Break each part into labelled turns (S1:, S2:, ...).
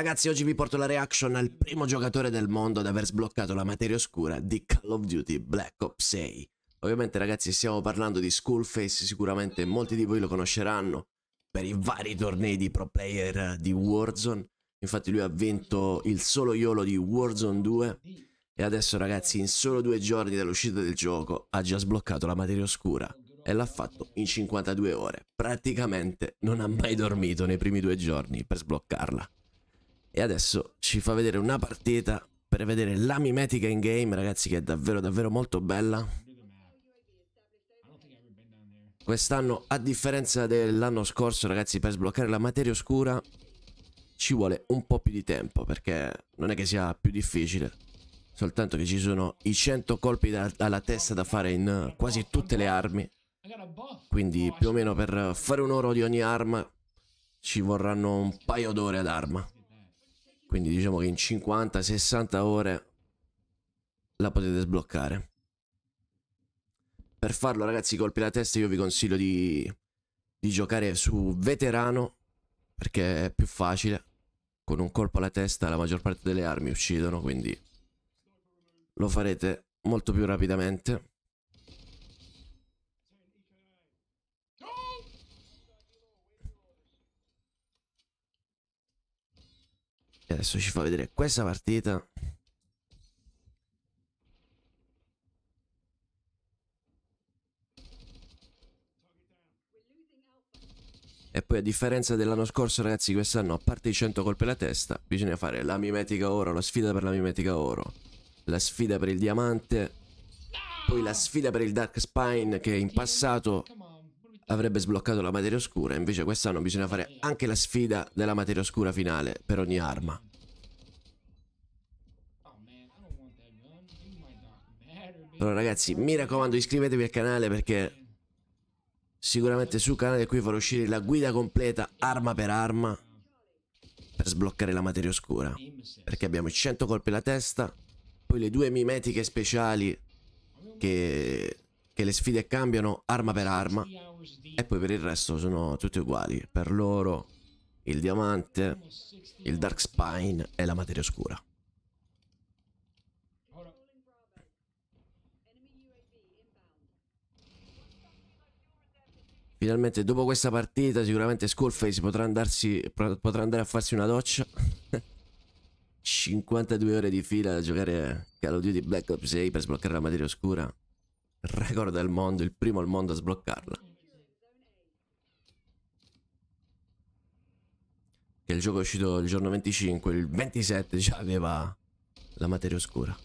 S1: Ragazzi, oggi vi porto la reaction al primo giocatore del mondo ad aver sbloccato la materia oscura di Call of Duty Black Ops 6. Ovviamente ragazzi stiamo parlando di Skullface, sicuramente molti di voi lo conosceranno per i vari tornei di pro player di Warzone. Infatti lui ha vinto il solo YOLO di Warzone 2 e adesso ragazzi in solo due giorni dall'uscita del gioco ha già sbloccato la materia oscura e l'ha fatto in 52 ore. Praticamente non ha mai dormito nei primi due giorni per sbloccarla. E adesso ci fa vedere una partita per vedere la mimetica in game, ragazzi, che è davvero davvero molto bella. Quest'anno, a differenza dell'anno scorso, ragazzi, per sbloccare la materia oscura ci vuole un po' più di tempo, perché non è che sia più difficile. Soltanto che ci sono i 100 colpi da, alla testa da fare in quasi tutte le armi. Quindi più o meno per fare un oro di ogni arma ci vorranno un paio d'ore ad arma. Quindi diciamo che in 50-60 ore la potete sbloccare. Per farlo ragazzi colpi la testa io vi consiglio di, di giocare su veterano perché è più facile. Con un colpo alla testa la maggior parte delle armi uccidono quindi lo farete molto più rapidamente. E adesso ci fa vedere questa partita. E poi a differenza dell'anno scorso ragazzi quest'anno a parte i 100 colpi alla testa bisogna fare la mimetica oro, la sfida per la mimetica oro, la sfida per il diamante, poi la sfida per il Dark Spine che in passato avrebbe sbloccato la materia oscura, invece quest'anno bisogna fare anche la sfida della materia oscura finale per ogni arma. Allora ragazzi, mi raccomando iscrivetevi al canale perché sicuramente sul canale qui farò uscire la guida completa arma per arma per sbloccare la materia oscura. Perché abbiamo 100 colpi alla testa, poi le due mimetiche speciali che, che le sfide cambiano arma per arma e poi per il resto sono tutti uguali. Per loro il diamante, il dark spine e la materia oscura. Finalmente dopo questa partita sicuramente Skullface potrà, andarsi, potrà andare a farsi una doccia. 52 ore di fila da giocare Call of Duty Black Ops 6 per sbloccare la materia oscura. Record del mondo, il primo al mondo a sbloccarla. Che il gioco è uscito il giorno 25, il 27 già aveva la materia oscura.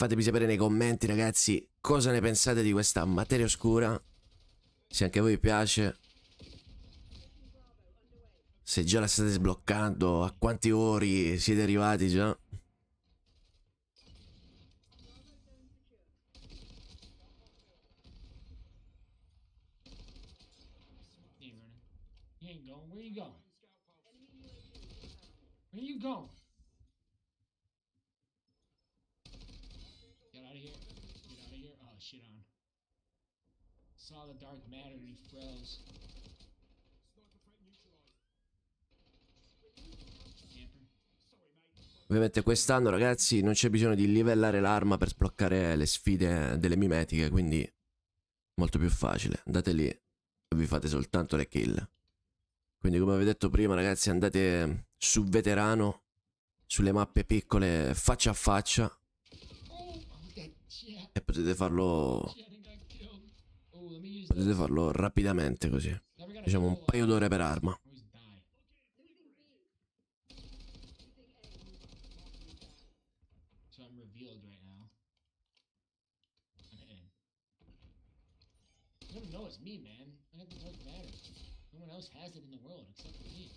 S1: Fatemi sapere nei commenti ragazzi cosa ne pensate di questa materia oscura. Se anche a voi piace. Se già la state sbloccando, a quanti ori siete arrivati già. Where you going? Out of here. Get out of here. Oh, shit on. Saw the dark matter and he froze. Ovviamente quest'anno ragazzi non c'è bisogno di livellare l'arma per sbloccare le sfide delle mimetiche, quindi molto più facile. Andate lì e vi fate soltanto le kill. Quindi come vi ho detto prima ragazzi andate su veterano, sulle mappe piccole faccia a faccia e potete farlo potete farlo rapidamente così. Diciamo un paio d'ore per arma. No, it's me, man. I got the dark matter. No one else has it in the world except for me.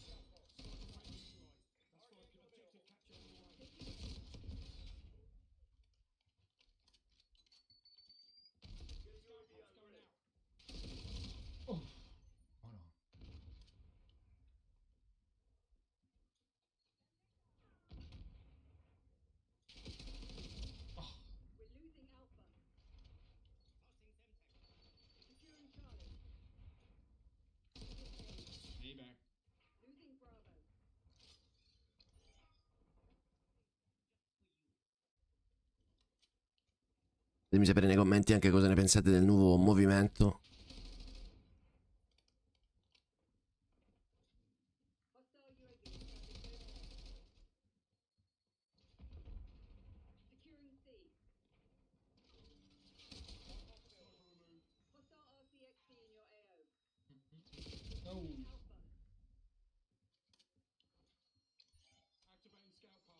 S1: Fatemi sapere nei commenti anche cosa ne pensate del nuovo movimento.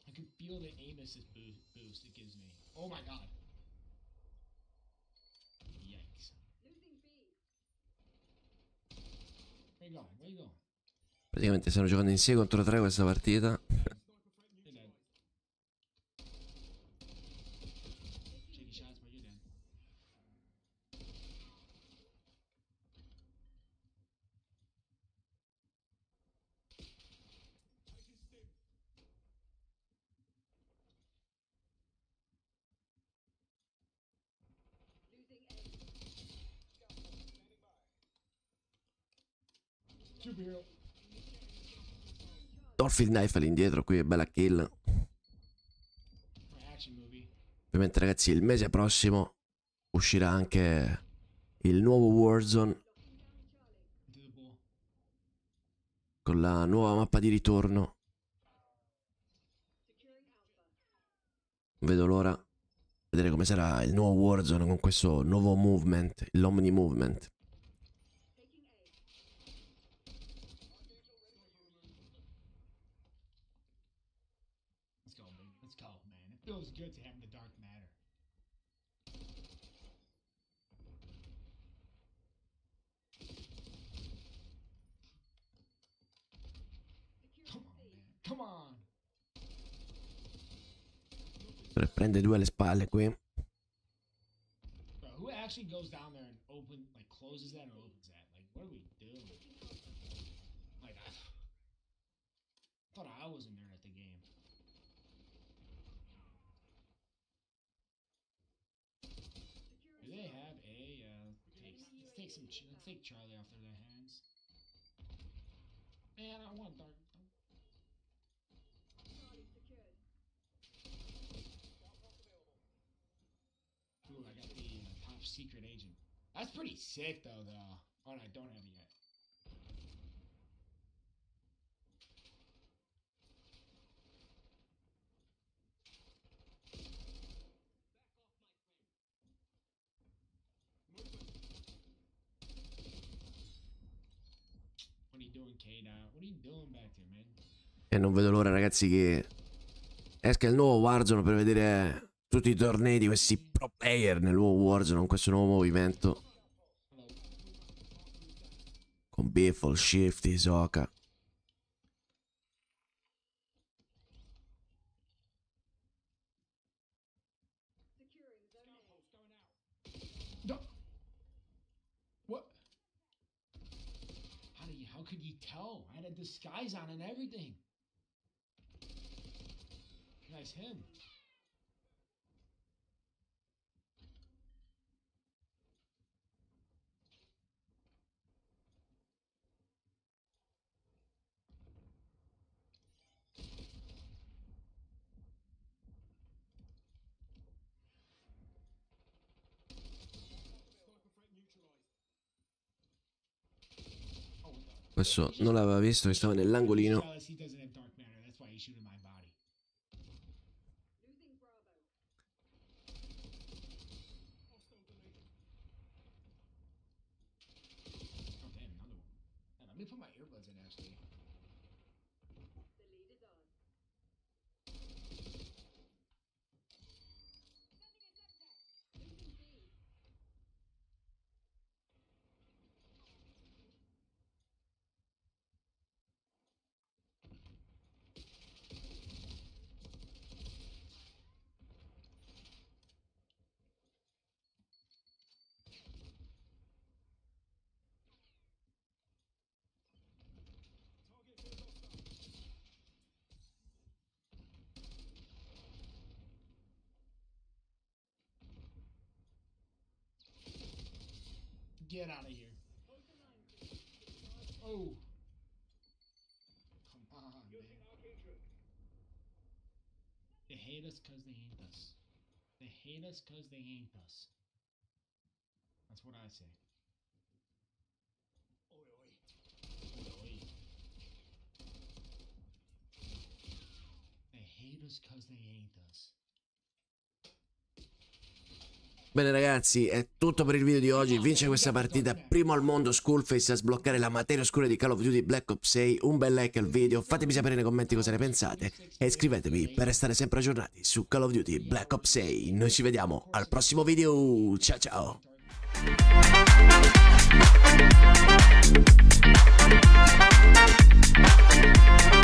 S2: I can feel the boost, boost it gives me. Oh my god. Yikes. Where you going? Where you going?
S1: Praticamente stanno giocando in 6 contro 3 questa partita. Dolphin Knife all'indietro, qui è bella kill. Ovviamente ragazzi il mese prossimo uscirà anche il nuovo Warzone con la nuova mappa di ritorno. Vedo l'ora vedere come sarà il nuovo Warzone con questo nuovo movement, l'Omni Movement. Prende due alle spalle qui.
S2: Who actually goes down there and open, like, closes that or opens that? Like, what are we doing? Like, I thought I was a nerd at the game. Do they have a? Uh, take, let's take some. Let's take Charlie off their hands. Man, I want dark. Secret agent. That's pretty sick, though. Though. Oh, no, I don't have it yet.
S1: E non vedo l'ora ragazzi che esca il nuovo Warzone per vedere tutti i tornei di questi player nel nuovo Warzone con questo nuovo movimento. Con Biffle, Shifty, Soka.
S2: No. What? How do you? How could you tell? I had a disguise on and everything. Nice him.
S1: Questo non l'aveva visto che stava nell'angolino.
S2: Get out of here. Oh. Come on, man. They hate us because they hate us. They hate us because they ain't us. That's what I say. Oi, oi. Oi, oi. They hate us because they ain't us.
S1: Bene ragazzi, è tutto per il video di oggi, vince questa partita, primo al mondo Schoolface a sbloccare la materia oscura di Call of Duty Black Ops 6, un bel like al video, fatemi sapere nei commenti cosa ne pensate e iscrivetevi per restare sempre aggiornati su Call of Duty Black Ops 6, noi ci vediamo al prossimo video, ciao ciao! We'll be right back.